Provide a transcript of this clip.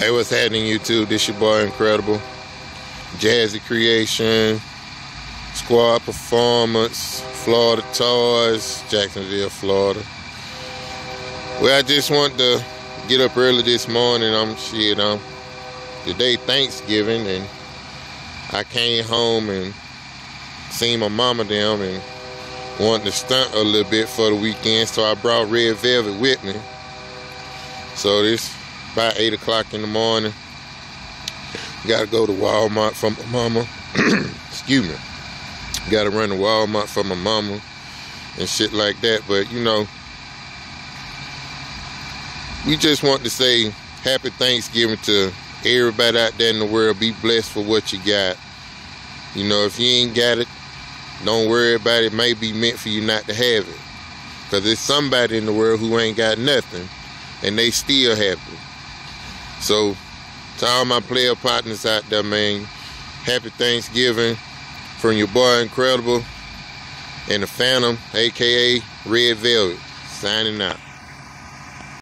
Hey, what's happening, YouTube? This your boy Incredible. Jazzy Creation, Squad Performance, Florida Toys, Jacksonville, Florida. Well, I just want to get up early this morning. I'm shit. I'm today Thanksgiving, and I came home and seen my mama them and wanted to stunt a little bit for the weekend, so I brought Red Velvet with me. So this about 8 o'clock in the morning. Gotta go to Walmart for my mama. Excuse me. Gotta run to Walmart for my mama and shit like that. But you know, we just want to say happy Thanksgiving to everybody out there in the world. Be blessed for what you got. You know, if you ain't got it, don't worry about it. It may be meant for you not to have it. Because there's somebody in the world who ain't got nothing and they still happy. So, to all my player partners out there, man, happy Thanksgiving from your boy Incredible and the Phantom, aka Red Velvet, signing out.